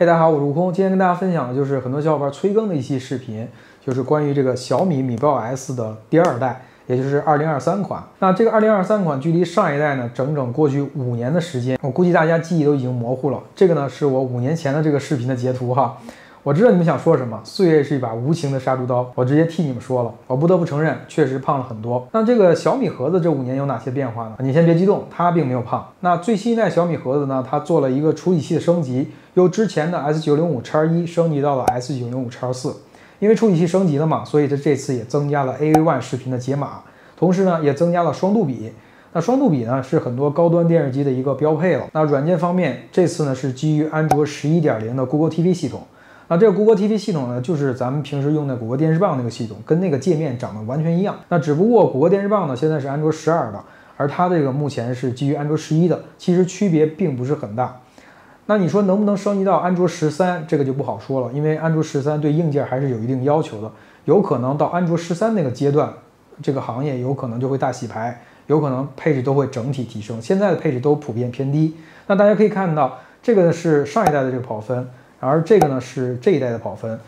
嘿，大家好，我是悟空。今天跟大家分享的就是很多小伙伴催更的一期视频，就是关于这个小米米 Bell S 的第二代，也就是二零二三款。那这个二零二三款距离上一代呢，整整过去五年的时间，我估计大家记忆都已经模糊了。这个呢，是我五年前的这个视频的截图哈。我知道你们想说什么，岁月是一把无情的杀猪刀，我直接替你们说了。我不得不承认，确实胖了很多。那这个小米盒子这五年有哪些变化呢？你先别激动，它并没有胖。那最新一代小米盒子呢，它做了一个处理器的升级，由之前的 S 九零五叉一升级到了 S 九零五叉四。因为处理器升级了嘛，所以它这次也增加了 AA1 视频的解码，同时呢，也增加了双杜比。那双杜比呢，是很多高端电视机的一个标配了。那软件方面，这次呢是基于安卓十一点零的 Google TV 系统。那这个 Google TV 系统呢，就是咱们平时用的谷歌电视棒那个系统，跟那个界面长得完全一样。那只不过谷歌电视棒呢，现在是安卓十二的，而它这个目前是基于安卓十一的，其实区别并不是很大。那你说能不能升级到安卓十三？这个就不好说了，因为安卓十三对硬件还是有一定要求的，有可能到安卓十三那个阶段，这个行业有可能就会大洗牌，有可能配置都会整体提升。现在的配置都普遍偏低。那大家可以看到，这个呢是上一代的这个跑分。而这个呢是这一代的跑分，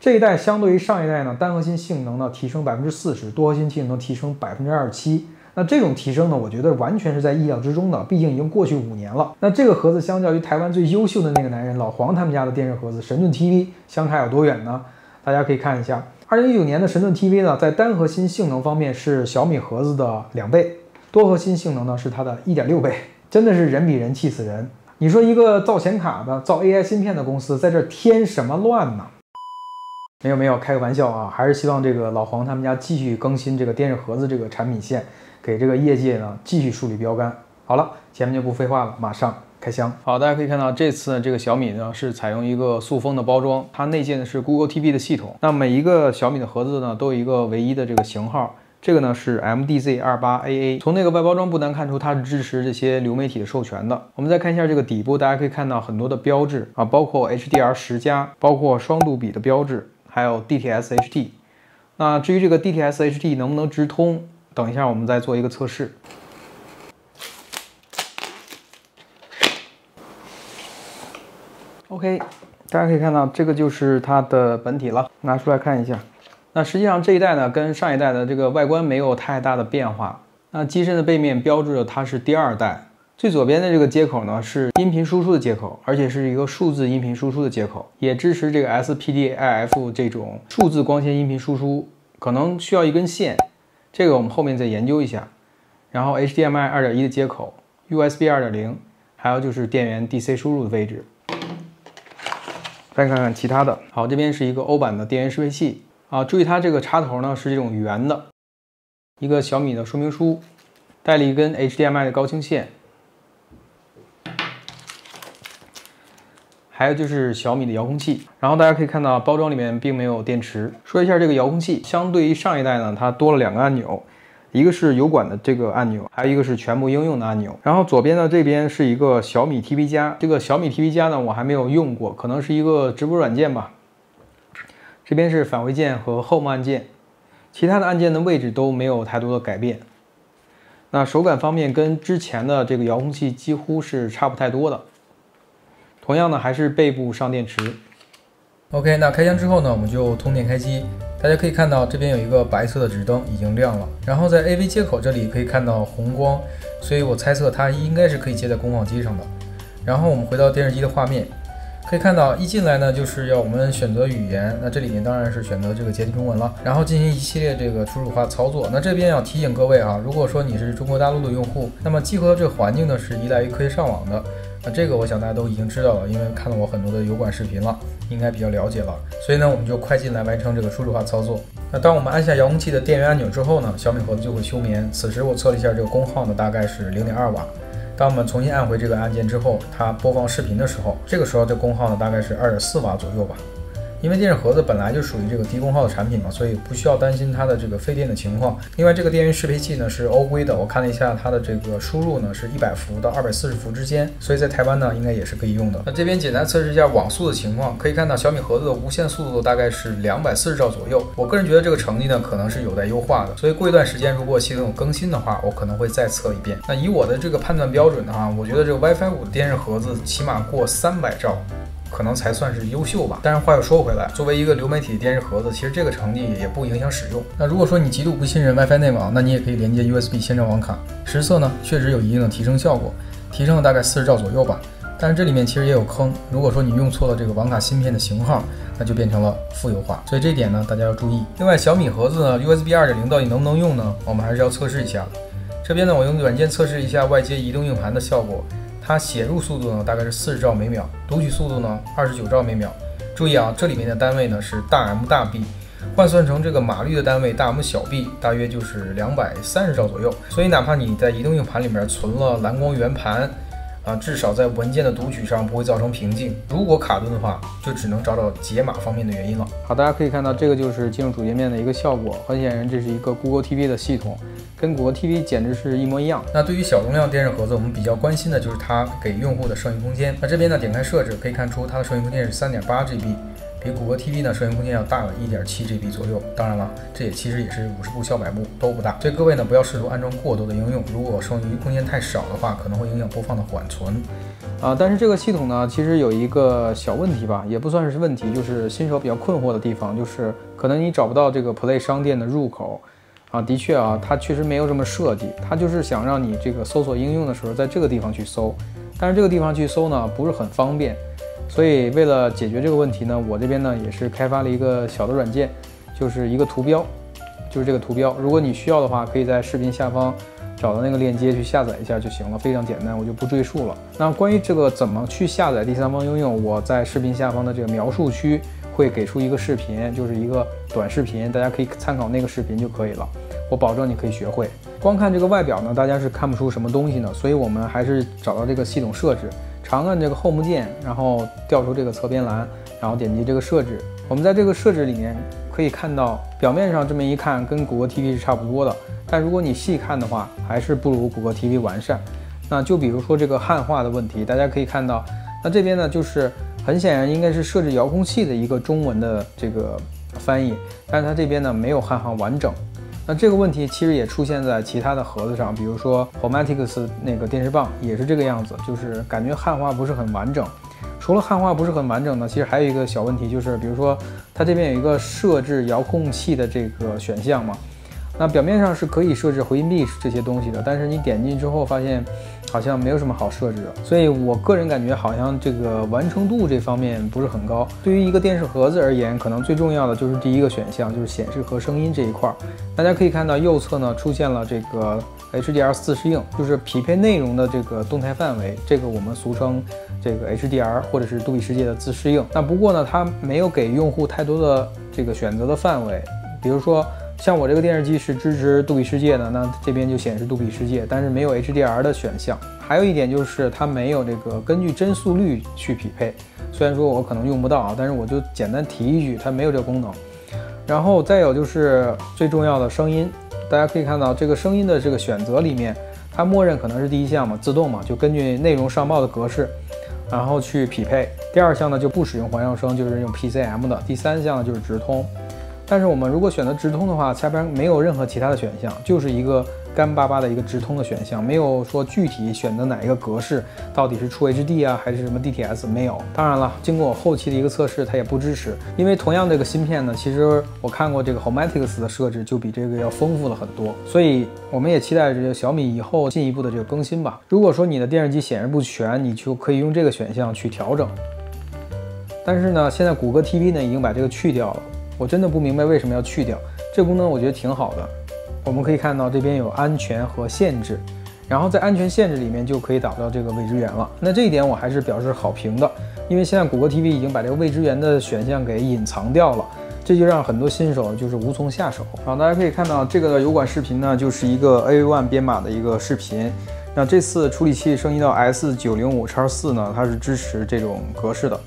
这一代相对于上一代呢，单核心性能呢提升百分之四十，多核心性能提升百分之二十七。那这种提升呢，我觉得完全是在意料之中的，毕竟已经过去五年了。那这个盒子相较于台湾最优秀的那个男人老黄他们家的电视盒子神盾 TV 相差有多远呢？大家可以看一下，二零一九年的神盾 TV 呢，在单核心性能方面是小米盒子的两倍，多核心性能呢是它的一点六倍，真的是人比人气死人。你说一个造显卡的、造 AI 芯片的公司在这添什么乱呢？没有没有，开个玩笑啊！还是希望这个老黄他们家继续更新这个电视盒子这个产品线，给这个业界呢继续树立标杆。好了，前面就不废话了，马上开箱。好，大家可以看到这次这个小米呢是采用一个塑封的包装，它内建的是 Google TV 的系统。那每一个小米的盒子呢都有一个唯一的这个型号。这个呢是 MDZ 二八 AA，从那个外包装不难看出它是支持这些流媒体的授权的。我们再看一下这个底部，大家可以看到很多的标志啊，包括 HDR 十加，包括双杜比的标志，还有 DTS HT，。那至于这个 DTS HT 能不能直通，等一下我们再做一个测试。OK，大家可以看到这个就是它的本体了，拿出来看一下。那实际上这一代呢，跟上一代的这个外观没有太大的变化。那机身的背面标志着它是第二代。最左边的这个接口呢，是音频输出的接口，而且是一个数字音频输出的接口，也支持这个 SPDIF 这种数字光纤音频输出。可能需要一根线，这个我们后面再研究一下。然后 HDMI 2.1的接口，USB 2.0，还有就是电源 DC 输入的位置。再看看其他的，好，这边是一个欧版的电源适配器。啊，注意它这个插头呢是这种圆的，一个小米的说明书，带了一根 HDMI 的高清线，还有就是小米的遥控器。然后大家可以看到包装里面并没有电池。说一下这个遥控器，相对于上一代呢，它多了两个按钮，一个是油管的这个按钮，还有一个是全部应用的按钮。然后左边的这边是一个小米 TV 加，这个小米 TV 加呢我还没有用过，可能是一个直播软件吧。这边是返回键和 Home 按键，其他的按键的位置都没有太多的改变。那手感方面跟之前的这个遥控器几乎是差不太多的。同样呢，还是背部上电池。OK，那开箱之后呢，我们就通电开机。大家可以看到这边有一个白色的指灯已经亮了，然后在 AV 接口这里可以看到红光，所以我猜测它应该是可以接在功放机上的。然后我们回到电视机的画面。可以看到，一进来呢，就是要我们选择语言。那这里面当然是选择这个简体中文了，然后进行一系列这个初始化操作。那这边要提醒各位啊，如果说你是中国大陆的用户，那么集合这个环境呢是依赖于可以上网的。这个我想大家都已经知道了，因为看了我很多的油管视频了，应该比较了解了。所以呢，我们就快进来完成这个初始化操作。那当我们按下遥控器的电源按钮之后呢，小米盒子就会休眠。此时我测了一下这个功耗呢，大概是零点二瓦。当我们重新按回这个按键之后，它播放视频的时候，这个时候的功耗呢，大概是二点四瓦左右吧。因为电视盒子本来就属于这个低功耗的产品嘛，所以不需要担心它的这个费电的情况。另外，这个电源适配器呢是欧规的，我看了一下它的这个输入呢是一百伏到二百四十伏之间，所以在台湾呢应该也是可以用的。那这边简单测试一下网速的情况，可以看到小米盒子的无线速度大概是两百四十兆左右。我个人觉得这个成绩呢可能是有待优化的，所以过一段时间如果系统有更新的话，我可能会再测一遍。那以我的这个判断标准的话，我觉得这个 WiFi 五的电视盒子起码过三百兆。可能才算是优秀吧。但是话又说回来，作为一个流媒体电视盒子，其实这个成绩也不影响使用。那如果说你极度不信任 WiFi 内网，那你也可以连接 USB 线上网卡，实测呢确实有一定的提升效果，提升了大概四十兆左右吧。但是这里面其实也有坑，如果说你用错了这个网卡芯片的型号，那就变成了负优化，所以这点呢大家要注意。另外小米盒子呢 USB 二点零到底能不能用呢？我们还是要测试一下的。这边呢我用软件测试一下外接移动硬盘的效果，它写入速度呢大概是四十兆每秒，读取速度呢二十九兆每秒。注意啊，这里面的单位呢是大 M 大 B，换算成这个码率的单位大 M 小 B，大约就是两百三十兆左右。所以哪怕你在移动硬盘里面存了蓝光圆盘。啊，至少在文件的读取上不会造成瓶颈。如果卡顿的话，就只能找找解码方面的原因了。好，大家可以看到，这个就是进入主界面的一个效果。很显然，这是一个 Google TV 的系统，跟谷歌 TV 简直是一模一样。那对于小容量电视盒子，我们比较关心的就是它给用户的剩余空间。那这边呢，点开设置，可以看出它的剩余空间是三点八 GB。比谷歌 TV 呢，剩余空间要大了一点七 GB 左右。当然了，这也其实也是五十部小百部都不大。所以各位呢，不要试图安装过多的应用。如果剩余空间太少的话，可能会影响播放的缓存。啊，但是这个系统呢，其实有一个小问题吧，也不算是问题，就是新手比较困惑的地方，就是可能你找不到这个 Play 商店的入口。啊，的确啊，它确实没有这么设计，它就是想让你这个搜索应用的时候，在这个地方去搜。但是这个地方去搜呢，不是很方便。所以为了解决这个问题呢，我这边呢也是开发了一个小的软件，就是一个图标，就是这个图标。如果你需要的话，可以在视频下方找到那个链接去下载一下就行了，非常简单，我就不赘述了。那关于这个怎么去下载第三方应用，我在视频下方的这个描述区会给出一个视频，就是一个短视频，大家可以参考那个视频就可以了。我保证你可以学会。光看这个外表呢，大家是看不出什么东西呢，所以我们还是找到这个系统设置。长按这个 Home 键，然后调出这个侧边栏，然后点击这个设置。我们在这个设置里面可以看到，表面上这么一看跟谷歌 TV 是差不多的，但如果你细看的话，还是不如谷歌 TV 完善。那就比如说这个汉化的问题，大家可以看到，那这边呢就是很显然应该是设置遥控器的一个中文的这个翻译，但是它这边呢没有汉化完整。那这个问题其实也出现在其他的盒子上，比如说 Homatics 那个电视棒也是这个样子，就是感觉汉化不是很完整。除了汉化不是很完整呢，其实还有一个小问题，就是比如说它这边有一个设置遥控器的这个选项嘛。那表面上是可以设置回音壁这些东西的，但是你点进去之后发现好像没有什么好设置的，所以我个人感觉好像这个完成度这方面不是很高。对于一个电视盒子而言，可能最重要的就是第一个选项，就是显示和声音这一块儿。大家可以看到右侧呢出现了这个 HDR 自适应，就是匹配内容的这个动态范围，这个我们俗称这个 HDR 或者是杜比世界的自适应。那不过呢，它没有给用户太多的这个选择的范围，比如说。像我这个电视机是支持杜比世界的，那这边就显示杜比世界，但是没有 HDR 的选项。还有一点就是它没有这个根据帧速率去匹配，虽然说我可能用不到啊，但是我就简单提一句，它没有这个功能。然后再有就是最重要的声音，大家可以看到这个声音的这个选择里面，它默认可能是第一项嘛，自动嘛，就根据内容上报的格式，然后去匹配。第二项呢就不使用环绕声，就是用 PCM 的。第三项呢就是直通。但是我们如果选择直通的话，下边没有任何其他的选项，就是一个干巴巴的一个直通的选项，没有说具体选择哪一个格式，到底是出 HD 啊还是什么 DTS 没有。当然了，经过我后期的一个测试，它也不支持，因为同样这个芯片呢，其实我看过这个 Homatics 的设置就比这个要丰富了很多，所以我们也期待着小米以后进一步的这个更新吧。如果说你的电视机显示不全，你就可以用这个选项去调整。但是呢，现在谷歌 TV 呢已经把这个去掉了。我真的不明白为什么要去掉这功能，我觉得挺好的。我们可以看到这边有安全和限制，然后在安全限制里面就可以导到这个未知源了。那这一点我还是表示好评的，因为现在谷歌 TV 已经把这个未知源的选项给隐藏掉了，这就让很多新手就是无从下手。好，大家可以看到这个油管视频呢，就是一个 AV1 编码的一个视频。那这次处理器升级到 S905x4 呢，它是支持这种格式的。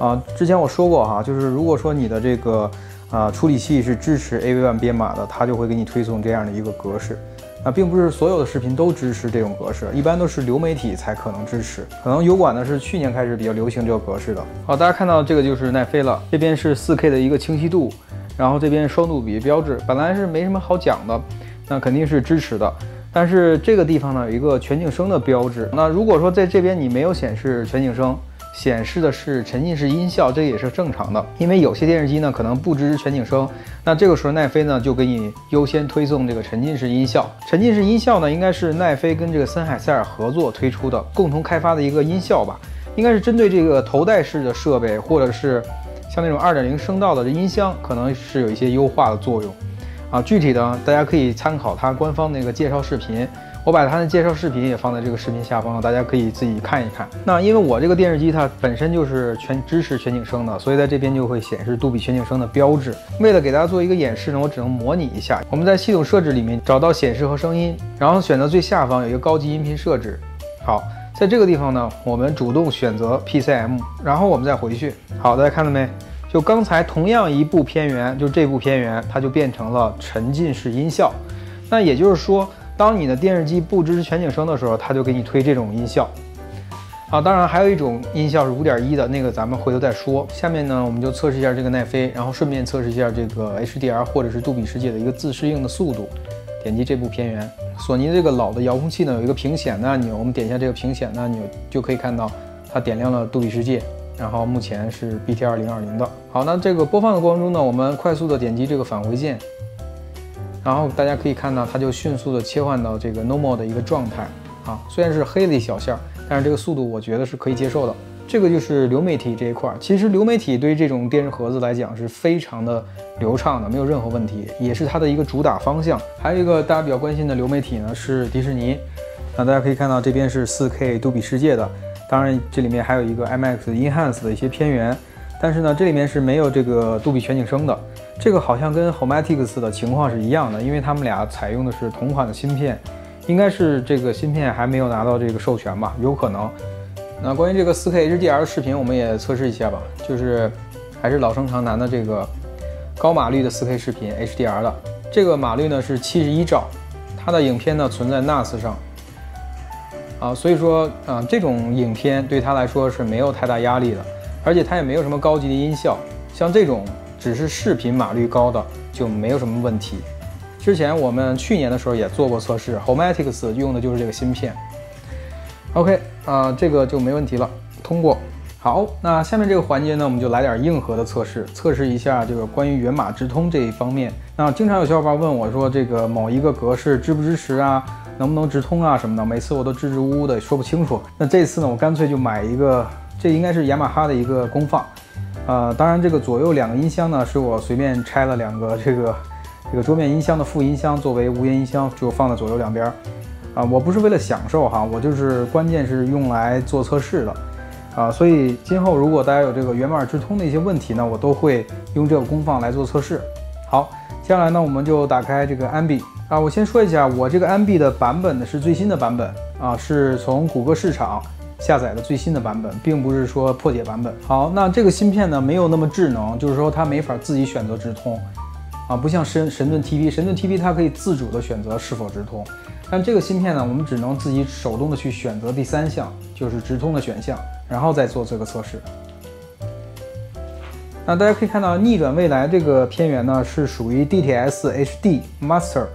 啊，之前我说过哈，就是如果说你的这个啊处理器是支持 AV1 编码的，它就会给你推送这样的一个格式。啊，并不是所有的视频都支持这种格式，一般都是流媒体才可能支持。可能油管呢是去年开始比较流行这个格式的。好，大家看到这个就是奈飞了，这边是 4K 的一个清晰度，然后这边双杜比标志，本来是没什么好讲的，那肯定是支持的。但是这个地方呢有一个全景声的标志，那如果说在这边你没有显示全景声。显示的是沉浸式音效，这也是正常的。因为有些电视机呢可能不支持全景声，那这个时候奈飞呢就给你优先推送这个沉浸式音效。沉浸式音效呢应该是奈飞跟这个森海塞尔合作推出的，共同开发的一个音效吧，应该是针对这个头戴式的设备或者是像那种二点零声道的音箱，可能是有一些优化的作用。啊，具体的大家可以参考它官方那个介绍视频。我把它的介绍视频也放在这个视频下方了，大家可以自己看一看。那因为我这个电视机它本身就是全支持全景声的，所以在这边就会显示杜比全景声的标志。为了给大家做一个演示呢，我只能模拟一下。我们在系统设置里面找到显示和声音，然后选择最下方有一个高级音频设置。好，在这个地方呢，我们主动选择 PCM，然后我们再回去。好，大家看到没？就刚才同样一部片源，就这部片源，它就变成了沉浸式音效。那也就是说。当你的电视机不支持全景声的时候，它就给你推这种音效啊。当然，还有一种音效是五点一的那个，咱们回头再说。下面呢，我们就测试一下这个奈飞，然后顺便测试一下这个 HDR 或者是杜比世界的一个自适应的速度。点击这部片源，索尼这个老的遥控器呢有一个屏显的按钮，我们点一下这个屏显的按钮，就可以看到它点亮了杜比世界，然后目前是 BT 二零二零的。好，那这个播放的过程中呢，我们快速的点击这个返回键。然后大家可以看到，它就迅速的切换到这个 normal 的一个状态啊，虽然是黑了一小下，但是这个速度我觉得是可以接受的。这个就是流媒体这一块，其实流媒体对于这种电视盒子来讲是非常的流畅的，没有任何问题，也是它的一个主打方向。还有一个大家比较关心的流媒体呢是迪士尼，那大家可以看到这边是 4K 杜比世界的，当然这里面还有一个 IMAX Enhance 的一些片源，但是呢这里面是没有这个杜比全景声的。这个好像跟 Homatics 的情况是一样的，因为他们俩采用的是同款的芯片，应该是这个芯片还没有拿到这个授权吧，有可能。那关于这个 4K HDR 视频，我们也测试一下吧，就是还是老生常谈的这个高码率的 4K 视频 HDR 的，这个码率呢是七十一兆，它的影片呢存在 NAS 上，啊，所以说啊这种影片对它来说是没有太大压力的，而且它也没有什么高级的音效，像这种。只是视频码率高的就没有什么问题。之前我们去年的时候也做过测试，Homatics 用的就是这个芯片。OK 啊，这个就没问题了，通过。好，那下面这个环节呢，我们就来点硬核的测试，测试一下这个关于源码直通这一方面。那经常有小伙伴问我说，这个某一个格式支不支持啊？能不能直通啊什么的？每次我都支支吾吾的说不清楚。那这次呢，我干脆就买一个，这应该是雅马哈的一个功放。呃，当然，这个左右两个音箱呢，是我随便拆了两个这个 这个桌面音箱的副音箱作为无源音箱，就放在左右两边。啊，我不是为了享受哈，我就是关键是用来做测试的。啊，所以今后如果大家有这个源码直通的一些问题呢，我都会用这个功放来做测试。好，接下来呢，我们就打开这个 AMB 啊，我先说一下，我这个 AMB 的版本呢是最新的版本啊，是从谷歌市场。下载的最新的版本，并不是说破解版本。好，那这个芯片呢，没有那么智能，就是说它没法自己选择直通，啊，不像神神盾 TV，神盾 TV 它可以自主的选择是否直通，但这个芯片呢，我们只能自己手动的去选择第三项，就是直通的选项，然后再做这个测试。那大家可以看到，逆转未来这个片源呢，是属于 DTS HD Master，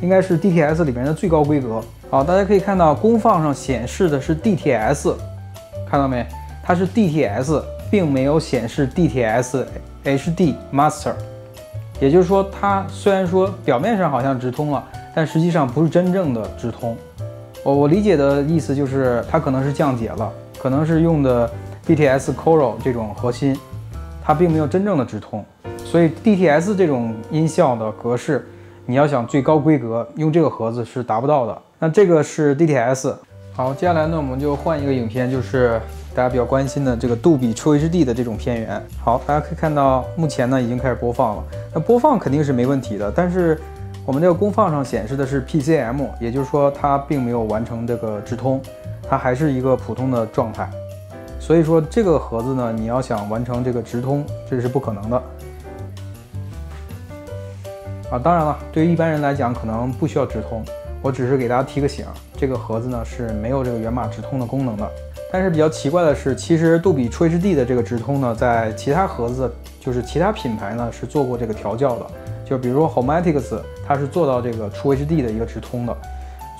应该是 DTS 里面的最高规格。好，大家可以看到功放上显示的是 DTS，看到没？它是 DTS，并没有显示 DTS HD Master。也就是说，它虽然说表面上好像直通了，但实际上不是真正的直通。我我理解的意思就是，它可能是降解了，可能是用的 DTS Coral 这种核心，它并没有真正的直通。所以 DTS 这种音效的格式，你要想最高规格，用这个盒子是达不到的。那这个是 DTS，好，接下来呢，我们就换一个影片，就是大家比较关心的这个杜比 True HD 的这种片源。好，大家可以看到，目前呢已经开始播放了。那播放肯定是没问题的，但是我们这个功放上显示的是 PCM，也就是说它并没有完成这个直通，它还是一个普通的状态。所以说这个盒子呢，你要想完成这个直通，这是不可能的。啊，当然了，对于一般人来讲，可能不需要直通。我只是给大家提个醒，这个盒子呢是没有这个源码直通的功能的。但是比较奇怪的是，其实杜比 True HD 的这个直通呢，在其他盒子，就是其他品牌呢是做过这个调教的。就比如说 Homatics，它是做到这个 True HD 的一个直通的。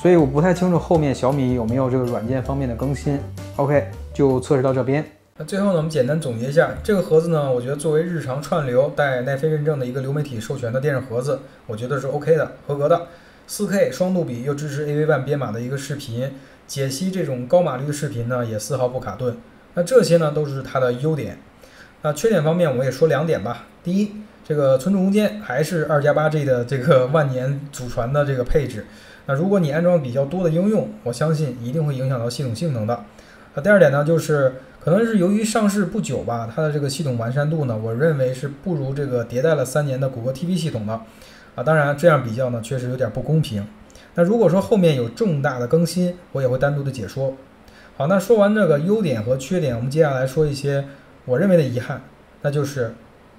所以我不太清楚后面小米有没有这个软件方面的更新。OK，就测试到这边。那最后呢，我们简单总结一下这个盒子呢，我觉得作为日常串流带奈飞认证的一个流媒体授权的电视盒子，我觉得是 OK 的，合格的。4K 双杜比又支持 AV1 编码的一个视频解析，这种高码率的视频呢，也丝毫不卡顿。那这些呢，都是它的优点。那缺点方面，我也说两点吧。第一，这个存储空间还是二加八 G 的这个万年祖传的这个配置。那如果你安装比较多的应用，我相信一定会影响到系统性能的。那第二点呢，就是可能是由于上市不久吧，它的这个系统完善度呢，我认为是不如这个迭代了三年的谷歌 TV 系统的。啊，当然这样比较呢，确实有点不公平。那如果说后面有重大的更新，我也会单独的解说。好，那说完这个优点和缺点，我们接下来说一些我认为的遗憾，那就是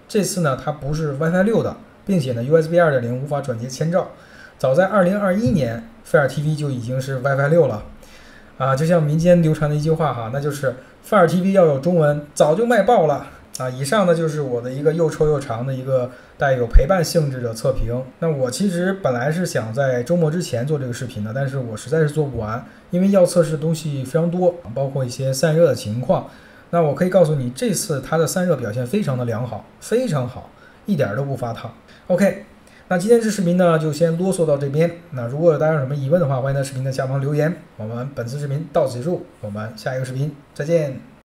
这次呢，它不是 WiFi 六的，并且呢，USB 二点零无法转接千兆。早在二零二一年，Fire TV 就已经是 WiFi 六了，啊，就像民间流传的一句话哈，那就是范儿 TV 要有中文，早就卖爆了啊。以上呢就是我的一个又臭又长的一个带有陪伴性质的测评。那我其实本来是想在周末之前做这个视频的，但是我实在是做不完，因为要测试的东西非常多，包括一些散热的情况。那我可以告诉你，这次它的散热表现非常的良好，非常好，一点都不发烫。OK。那今天这视频呢，就先啰嗦到这边。那如果大家有什么疑问的话，欢迎在视频的下方留言。我们本次视频到此结束，我们下一个视频再见。